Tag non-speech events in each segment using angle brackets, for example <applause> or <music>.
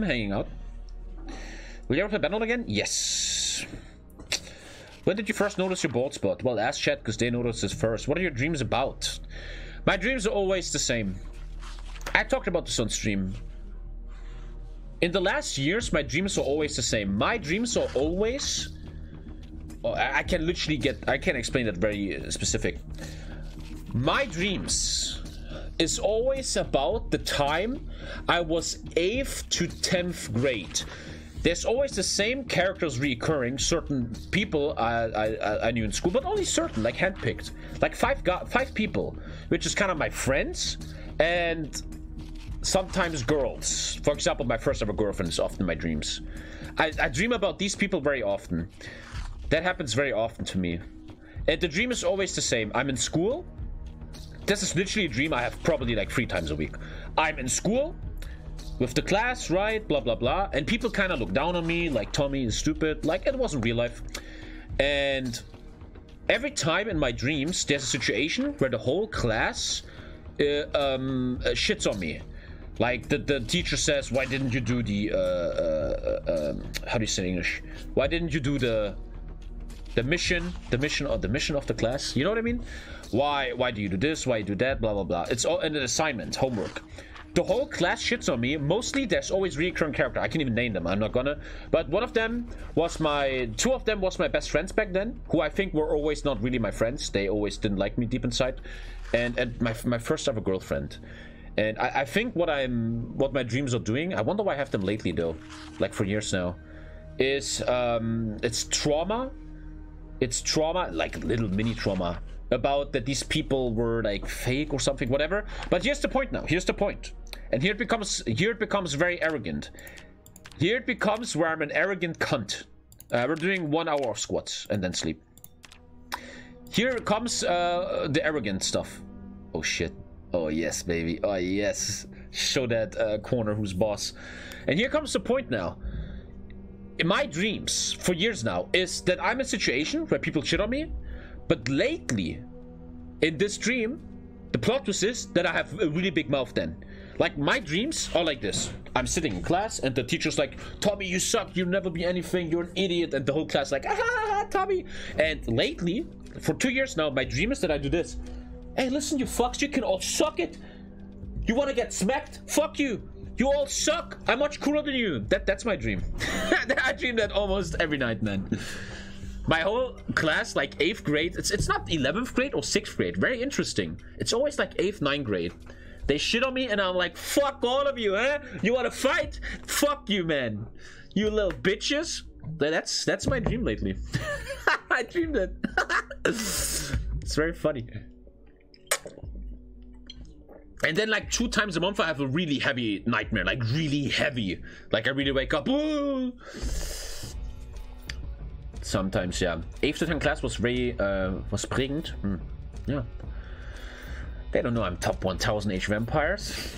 I'm hanging out. Will you ever play Battle again? Yes. When did you first notice your bald spot? Well, ask chat because they noticed this first. What are your dreams about? My dreams are always the same. I talked about this on stream. In the last years, my dreams are always the same. My dreams are always... Oh, I can literally get... I can't explain that very uh, specific. My dreams is always about the time I was 8th to 10th grade. There's always the same characters recurring. Certain people uh, I, I, I knew in school, but only certain, like handpicked. Like five go- five people, which is kind of my friends, and sometimes girls. For example, my first ever girlfriend is often my dreams. I, I dream about these people very often. That happens very often to me. And the dream is always the same. I'm in school. This is literally a dream I have probably like three times a week. I'm in school with the class, right? Blah, blah, blah. And people kind of look down on me, like Tommy is stupid. Like it wasn't real life. And every time in my dreams, there's a situation where the whole class uh, um, uh, shits on me. Like the, the teacher says, why didn't you do the, uh, uh, um, how do you say English? Why didn't you do the, the mission, the mission or the mission of the class? You know what I mean? Why, why do you do this? Why you do that? Blah, blah, blah. It's all an assignment, homework. The whole class shits on me. Mostly, there's always recurring character. I can't even name them. I'm not gonna. But one of them was my. Two of them was my best friends back then, who I think were always not really my friends. They always didn't like me deep inside, and and my my first ever girlfriend. And I, I think what I'm, what my dreams are doing. I wonder why I have them lately though, like for years now, is um, it's trauma. It's trauma, like little mini trauma about that these people were like fake or something, whatever. But here's the point now. Here's the point. And here it becomes here it becomes very arrogant. Here it becomes where I'm an arrogant cunt. Uh, we're doing one hour of squats and then sleep. Here comes uh, the arrogant stuff. Oh shit. Oh yes, baby. Oh yes. Show that uh, corner who's boss. And here comes the point now. In my dreams for years now is that I'm in a situation where people shit on me, but lately, in this dream, the plot twist is that I have a really big mouth then. Like my dreams are like this. I'm sitting in class and the teacher's like, Tommy, you suck. You'll never be anything. You're an idiot. And the whole class like, ah, ha, ha, Tommy. And lately, for two years now, my dream is that I do this. Hey, listen, you fucks. You can all suck it. You want to get smacked? Fuck you. You all suck. I'm much cooler than you. That That's my dream. <laughs> I dream that almost every night, man. My whole class, like 8th grade, it's, it's not 11th grade or 6th grade. Very interesting. It's always like 8th, 9th grade. They shit on me and I'm like, fuck all of you, huh? You want to fight? Fuck you, man. You little bitches. That's that's my dream lately. <laughs> I dreamed it. <laughs> it's very funny. And then like two times a month I have a really heavy nightmare, like really heavy. Like I really wake up. <gasps> Sometimes, yeah. 8th to 10th class was very uh was prägend. Hmm. Yeah. They don't know I'm top 1000 Age of Empires.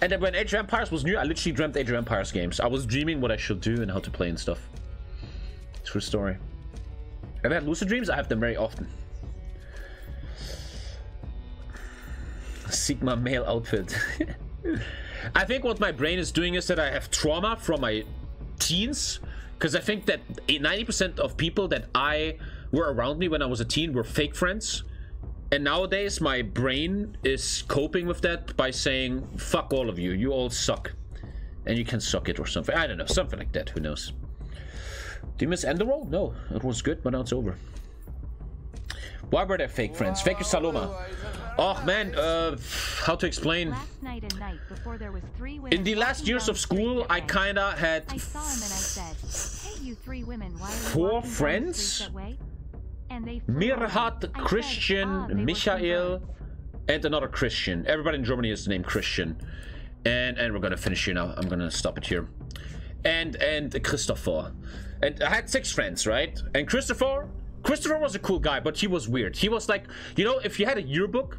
And then when Age of Empires was new, I literally dreamt Age of Empires games. I was dreaming what I should do and how to play and stuff. True story. I've had lucid dreams, I have them very often. Sigma male outfit. <laughs> I think what my brain is doing is that I have trauma from my teens. Because I think that 90% of people that I were around me when I was a teen were fake friends. And nowadays, my brain is coping with that by saying, fuck all of you. You all suck. And you can suck it or something. I don't know. Something like that. Who knows? Do you miss Enderal? No. It was good, but now it's over. Why were there fake friends? Fake Saloma. Oh man, uh, how to explain? In the last years of school, I kinda had four friends. Mirhat, Christian, Ah, Michael, and another Christian. Everybody in Germany is named Christian. And and we're gonna finish here now. I'm gonna stop it here. And and Christopher. And I had six friends, right? And Christopher, Christopher was a cool guy, but he was weird. He was like, you know, if you had a yearbook,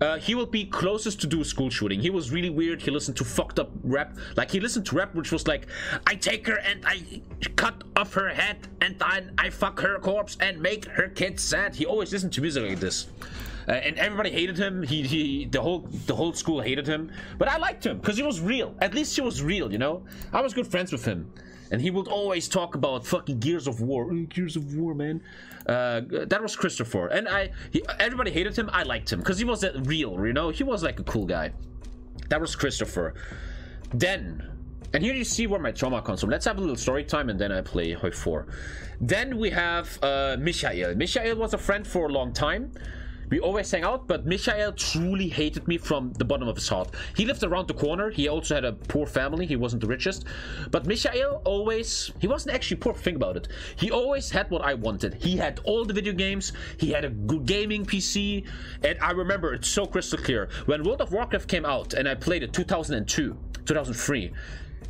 uh, he will be closest to do a school shooting. He was really weird. He listened to fucked up rap. Like he listened to rap, which was like, I take her and I cut off her head and then I fuck her corpse and make her kids sad. He always listened to music like this. uh, and everybody hated him. He, he, the whole, the whole school hated him. But I liked him because he was real. At least he was real, you know. I was good friends with him, and he would always talk about fucking Gears of War. Gears of War, man. Uh, that was Christopher, and I. He, everybody hated him. I liked him because he was real, you know. He was like a cool guy. That was Christopher. Then and here you see where my trauma comes from. Let's have a little story time and then I play Hoi 4. Then we have uh, Michael. Michael was a friend for a long time. We always hang out, but Michael truly hated me from the bottom of his heart. He lived around the corner. He also had a poor family. He wasn't the richest. But Michael always, he wasn't actually poor. Think about it. He always had what I wanted. He had all the video games. He had a good gaming PC. And I remember it's so crystal clear. When World of Warcraft came out and I played it 2002, 2003,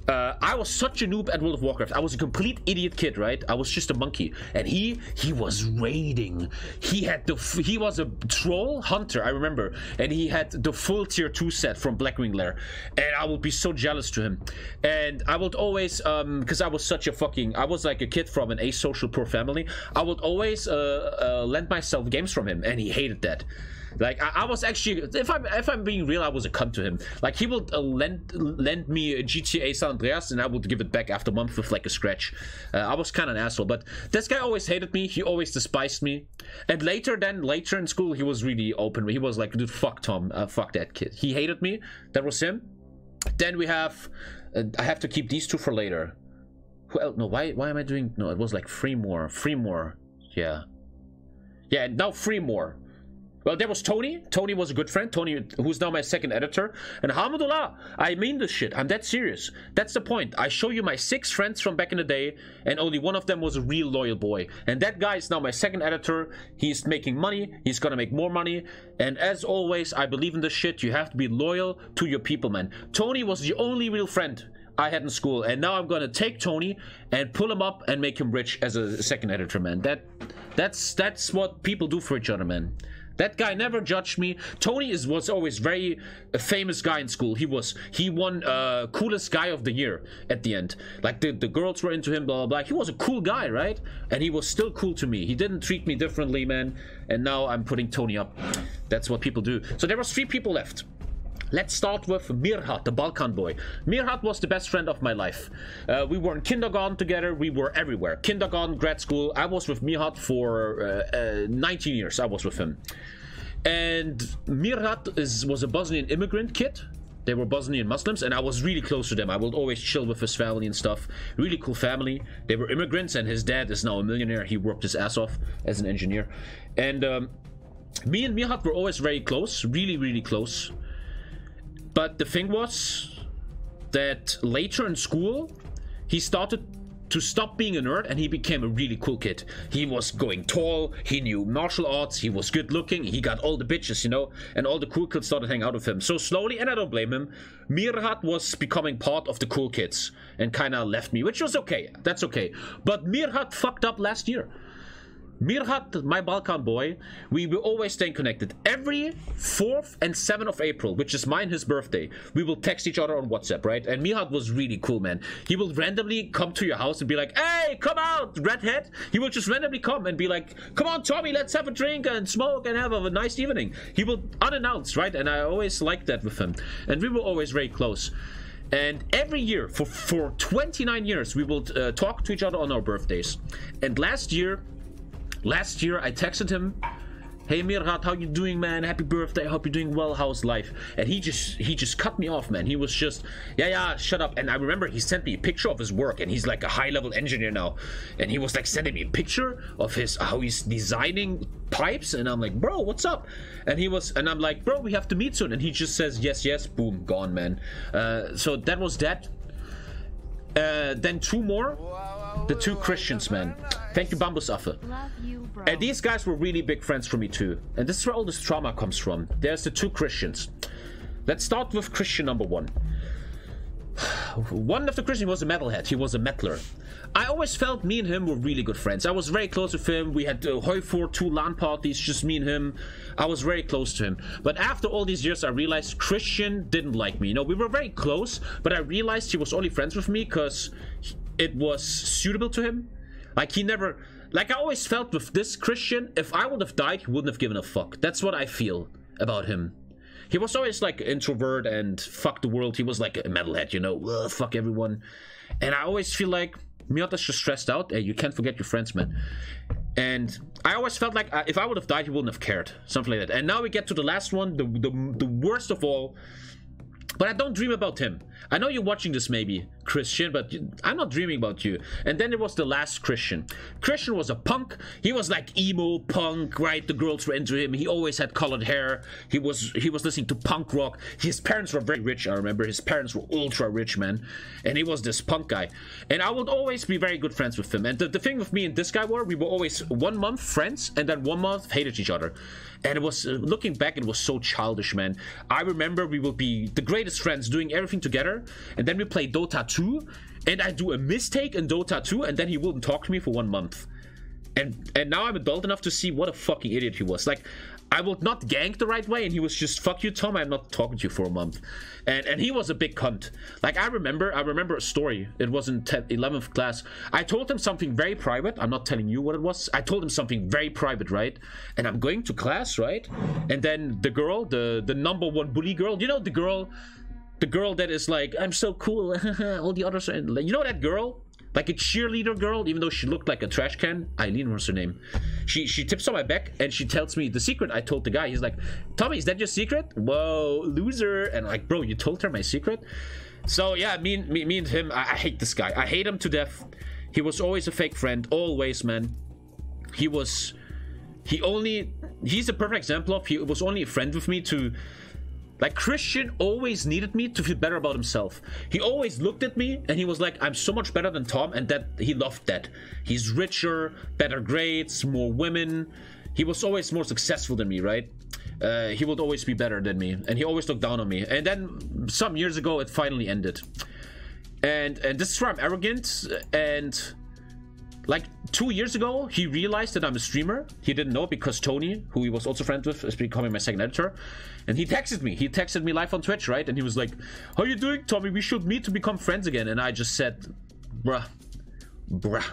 uh, I was such a noob at World of Warcraft. I was a complete idiot kid, right? I was just a monkey, and he he was raiding. He had the he was a troll hunter, I remember, and he had the full tier two set from Blackwing Lair, and I would be so jealous to him. And I would always, um, because I was such a fucking, I was like a kid from an asocial poor family. I would always uh, uh lend myself games from him, and he hated that. Like I, I, was actually, if I'm if I'm being real, I was a cunt to him. Like he would uh, lend lend me a GTA San Andreas, and I would give it back after a month with like a scratch. Uh, I was kind of an asshole, but this guy always hated me. He always despised me. And later, then later in school, he was really open. He was like, dude, fuck Tom, uh, fuck that kid. He hated me. That was him. Then we have, uh, I have to keep these two for later. Well, no, why why am I doing? No, it was like three more, three more. Yeah. Yeah, now three more. Well, there was Tony. Tony was a good friend. Tony, who's now my second editor. And Alhamdulillah, I mean this shit. I'm that serious. That's the point. I show you my six friends from back in the day, and only one of them was a real loyal boy. And that guy is now my second editor. He's making money. He's gonna make more money. And as always, I believe in this shit. You have to be loyal to your people, man. Tony was the only real friend I had in school, and now I'm gonna take Tony and pull him up and make him rich as a second editor, man. That, that's that's what people do for each other, man. That guy never judged me. Tony is was always very a famous guy in school. He was he won uh coolest guy of the year at the end. Like the, the girls were into him, blah blah blah. He was a cool guy, right? And he was still cool to me. He didn't treat me differently, man. And now I'm putting Tony up. That's what people do. So there was three people left. Let's start with Mirhat, the Balkan boy. Mirhat was the best friend of my life. Uh, we were in kindergarten together. We were everywhere. Kindergarten, grad school. I was with Mirhat for uh, uh, 19 years. I was with him. And Mirhat is, was a Bosnian immigrant kid. They were Bosnian Muslims, and I was really close to them. I would always chill with his family and stuff. Really cool family. They were immigrants, and his dad is now a millionaire. He worked his ass off as an engineer. And um, me and Mirhat were always very close. Really, really close. But the thing was that later in school, he started to stop being a nerd and he became a really cool kid. He was going tall, he knew martial arts, he was good looking, he got all the bitches, you know, and all the cool kids started hanging out with him. So slowly, and I don't blame him, Mirhat was becoming part of the cool kids and kind of left me, which was okay. That's okay. But Mirhat fucked up last year. Mirhat, my Balkan boy, we will always stay connected. Every 4th and 7th of April, which is mine his birthday, we will text each other on WhatsApp, right? And Mirhat was really cool, man. He will randomly come to your house and be like, hey, come out, redhead. He will just randomly come and be like, come on, Tommy, let's have a drink and smoke and have a nice evening. He will unannounced, right? And I always liked that with him. And we were always very close. And every year, for, for 29 years, we will uh, talk to each other on our birthdays. And last year, Last year, I texted him, "Hey Mirhat, how you doing, man? Happy birthday. Hope you're doing well. How's life?" And he just he just cut me off, man. He was just, "Yeah, yeah, shut up." And I remember he sent me a picture of his work, and he's like a high-level engineer now, and he was like sending me a picture of his how he's designing pipes, and I'm like, "Bro, what's up?" And he was, and I'm like, "Bro, we have to meet soon." And he just says, "Yes, yes." Boom, gone, man. Uh, so that was that. Uh, then two more the two Christians, man. Thank you, Bambus Affe. And these guys were really big friends for me too. And this is where all this trauma comes from. There's the two Christians. Let's start with Christian number one. One of the Christians was a metalhead. He was a metaler. I always felt me and him were really good friends. I was very close with him. We had uh, 4 two LAN parties, just me and him. I was very close to him. But after all these years, I realized Christian didn't like me. You know, we were very close, but I realized he was only friends with me because it was suitable to him. Like he never like I always felt with this Christian, if I would have died, he wouldn't have given a fuck. That's what I feel about him. He was always like introvert and fuck the world. He was like a metalhead, you know, Ugh, fuck everyone. And I always feel like Miota's just stressed out. Hey, you can't forget your friends, man. And I always felt like uh, if I would have died, he wouldn't have cared. Something like that. And now we get to the last one, the, the, the worst of all. But I don't dream about him. I know you're watching this maybe, Christian, but I'm not dreaming about you. And then there was the last Christian. Christian was a punk. He was like emo punk, right? The girls were into him. He always had colored hair. He was he was listening to punk rock. His parents were very rich. I remember his parents were ultra rich, man. And he was this punk guy. And I would always be very good friends with him. And the, the thing with me and this guy were we were always one month friends, and then one month hated each other. And it was uh, looking back, it was so childish, man. I remember we would be the greatest friends, doing everything together, and then we play Dota 2, and I do a mistake in Dota 2, and then he wouldn't talk to me for one month. And and now I'm adult enough to see what a fucking idiot he was. Like, I would not gank the right way, and he was just fuck you, Tom. I'm not talking to you for a month, and and he was a big cunt. Like I remember, I remember a story. It was in 10th, 11th class. I told him something very private. I'm not telling you what it was. I told him something very private, right? And I'm going to class, right? And then the girl, the the number one bully girl, you know the girl, the girl that is like, I'm so cool. <laughs> All the others, are, you know that girl like a cheerleader girl, even though she looked like a trash can. Eileen was her name. She she tips on my back and she tells me the secret I told the guy. He's like, Tommy, is that your secret? Whoa, loser. And like, bro, you told her my secret? So yeah, me, me, me and him, I, I hate this guy. I hate him to death. He was always a fake friend, always, man. He was, he only, he's a perfect example of, he was only a friend with me to like Christian always needed me to feel better about himself. He always looked at me and he was like, I'm so much better than Tom, and that he loved that. He's richer, better grades, more women. He was always more successful than me, right? Uh, he would always be better than me, and he always looked down on me. And then some years ago, it finally ended. And and this is where I'm arrogant and like two years ago, he realized that I'm a streamer. He didn't know because Tony, who he was also friends with, is becoming my second editor. And he texted me. He texted me live on Twitch, right? And he was like, How you doing, Tommy? We should meet to become friends again. And I just said, Bruh, bruh,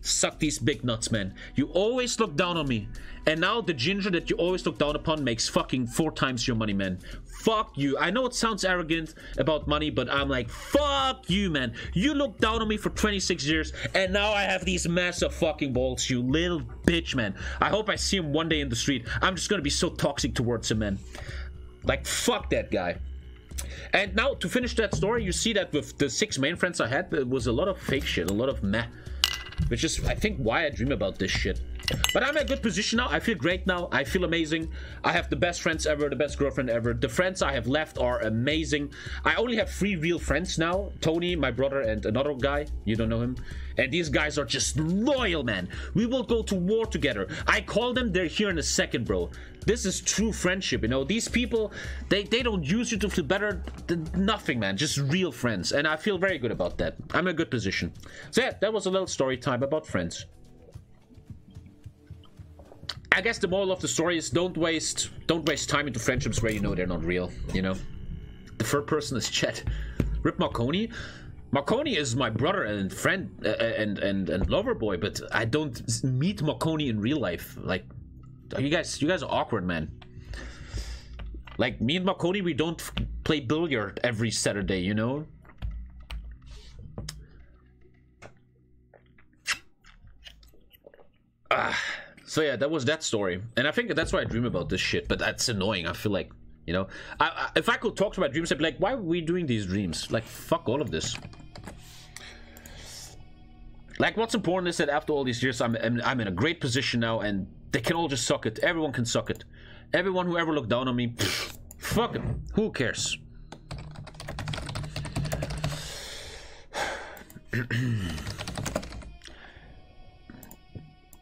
suck these big nuts, man. You always look down on me. And now the ginger that you always look down upon makes fucking four times your money, man. Fuck you. I know it sounds arrogant about money, but I'm like, fuck you, man. You looked down on me for 26 years, and now I have these massive fucking balls, you little bitch, man. I hope I see him one day in the street. I'm just gonna be so toxic towards him, man. Like, fuck that guy. And now, to finish that story, you see that with the six main friends I had, it was a lot of fake shit, a lot of meh. Which is, I think, why I dream about this shit. But I'm in a good position now. I feel great now. I feel amazing. I have the best friends ever, the best girlfriend ever. The friends I have left are amazing. I only have three real friends now. Tony, my brother, and another guy. You don't know him. And these guys are just loyal, man. We will go to war together. I call them, they're here in a second, bro. This is true friendship, you know. These people, they, they don't use you to feel better. than Nothing, man. Just real friends. And I feel very good about that. I'm in a good position. So yeah, that was a little story time about friends. I guess the moral of the story is don't waste don't waste time into friendships where you know they're not real. You know, the third person is <laughs> Chet. Rip Marconi. Marconi is my brother and friend uh, and and and lover boy, but I don't meet Marconi in real life. Like, you guys, you guys are awkward, man. Like me and Marconi, we don't play billiard every Saturday, you know. Ah. So yeah, that was that story, and I think that's why I dream about this shit. But that's annoying. I feel like, you know, I, I, if I could talk to my dreams, I'd be like, why are we doing these dreams? Like, fuck all of this. Like, what's important is that after all these years, I'm, I'm, I'm in a great position now, and they can all just suck it. Everyone can suck it. Everyone who ever looked down on me, pff, fuck it. Who cares?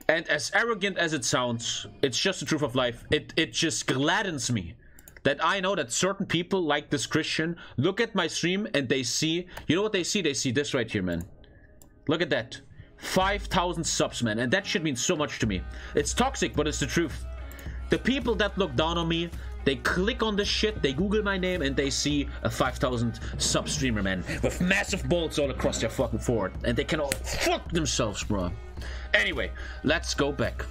And as arrogant as it sounds, it's just the truth of life. It it just gladdens me that I know that certain people like this Christian look at my stream and they see, you know what they see? They see this right here, man. Look at that. 5,000 subs, man. And that should mean so much to me. It's toxic, but it's the truth. The people that look down on me, They click on this shit, they Google my name, and they see a 5,000 sub streamer, man, with massive bolts all across their fucking forehead. And they can all fuck themselves, bro. Anyway, let's go back.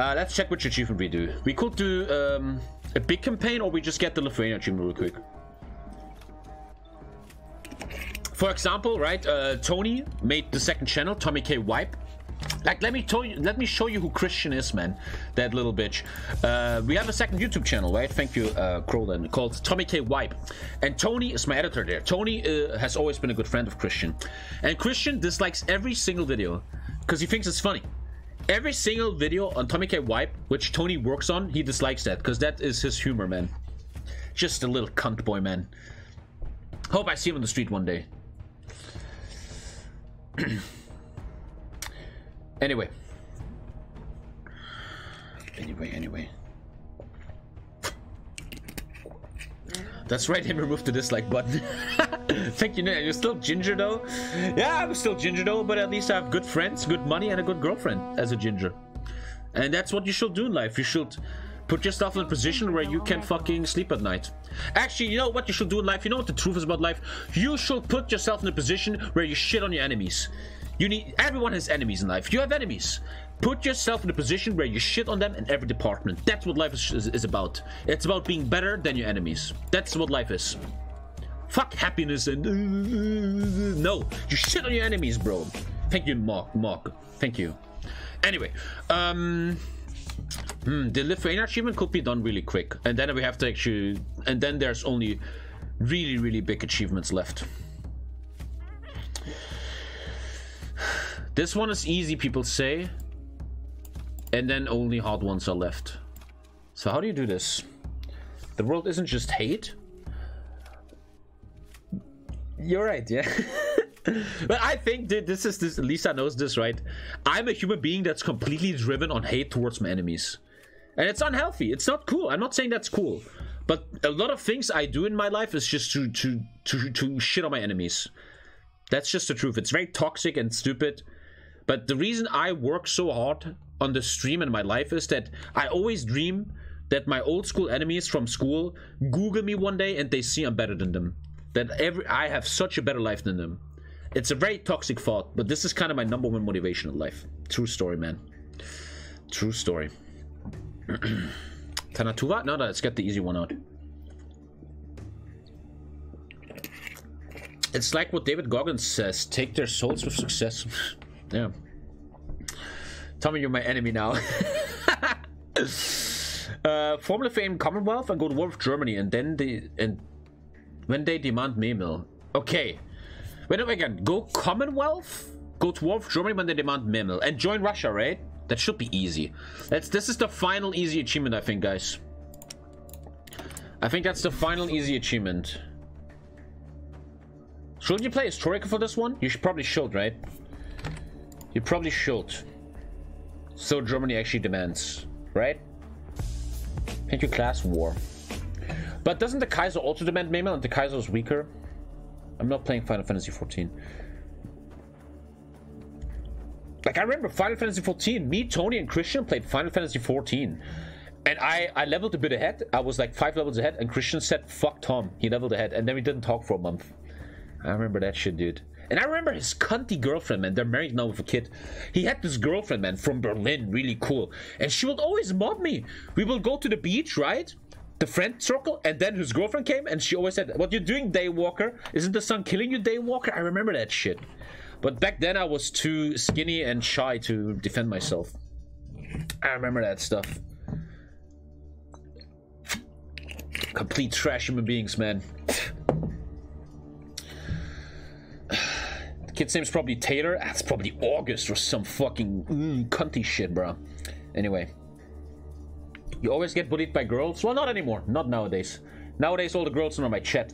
Uh, let's check which achievement we do. We could do um, a big campaign, or we just get the Lithuania achievement real quick. For example, right, uh, Tony made the second channel, Tommy K Wipe. Like, let me tell you, let me show you who Christian is, man. That little bitch. Uh, we have a second YouTube channel, right? Thank you, uh, Crolan, called Tommy K Wipe. And Tony is my editor there. Tony uh, has always been a good friend of Christian. And Christian dislikes every single video because he thinks it's funny. Every single video on Tommy K Wipe, which Tony works on, he dislikes that because that is his humor, man. Just a little cunt boy, man. Hope I see him on the street one day. <clears throat> anyway. Anyway, anyway. That's right, him remove the dislike button. <laughs> Thank you, you're still ginger though? Yeah, I'm still ginger though, but at least I have good friends, good money, and a good girlfriend as a ginger. And that's what you should do in life. You should put yourself in a position where you can fucking sleep at night. Actually, you know what you should do in life? You know what the truth is about life? You should put yourself in a position where you shit on your enemies. You need everyone has enemies in life. You have enemies. Put yourself in a position where you shit on them in every department. That's what life is, is, is about. It's about being better than your enemies. That's what life is. Fuck happiness and <laughs> no, you shit on your enemies, bro. Thank you, Mark. Mark. Thank you. Anyway, um, hmm, the Lithuania achievement could be done really quick, and then we have to actually, and then there's only really, really big achievements left. This one is easy, people say and then only hard ones are left. So how do you do this? The world isn't just hate? You're right, yeah. <laughs> but I think that this is this Lisa knows this, right? I'm a human being that's completely driven on hate towards my enemies. And it's unhealthy. It's not cool. I'm not saying that's cool. But a lot of things I do in my life is just to to to to shit on my enemies. That's just the truth. It's very toxic and stupid. But the reason I work so hard on the stream in my life is that I always dream that my old school enemies from school Google me one day and they see I'm better than them. That every I have such a better life than them. It's a very toxic thought, but this is kind of my number one motivation in life. True story, man. True story. <clears throat> Tanatuva? No, no, let's get the easy one out. It's like what David Goggins says take their souls with success. <laughs> yeah. Tell me you're my enemy now. <laughs> uh, Formula Fame Commonwealth and go to war with Germany and then they and when they demand Memel. Okay. Wait again. Go Commonwealth, go to war with Germany when they demand Memel, and join Russia, right? That should be easy. That's this is the final easy achievement, I think, guys. I think that's the final easy achievement. Should you play Historical for this one? You should probably should, right? You probably should. So Germany actually demands, right? You, class war. But doesn't the Kaiser also demand and the Kaiser is weaker? I'm not playing Final Fantasy 14. Like, I remember Final Fantasy 14, me, Tony, and Christian played Final Fantasy 14. And I, I leveled a bit ahead. I was like five levels ahead, and Christian said, fuck Tom. He leveled ahead, and then we didn't talk for a month. I remember that shit, dude. And I remember his cunty girlfriend, man. They're married now with a kid. He had this girlfriend, man, from Berlin, really cool. And she would always mob me. We will go to the beach, right? The friend circle, and then his girlfriend came, and she always said, What you doing, Daywalker? Isn't the sun killing you, Daywalker? I remember that shit. But back then I was too skinny and shy to defend myself. I remember that stuff. Complete trash human beings, man. Kid's name's probably Taylor. That's probably August or some fucking mm, cunty shit, bro. Anyway. You always get bullied by girls? Well, not anymore. Not nowadays. Nowadays, all the girls are on my chat.